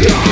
Yeah.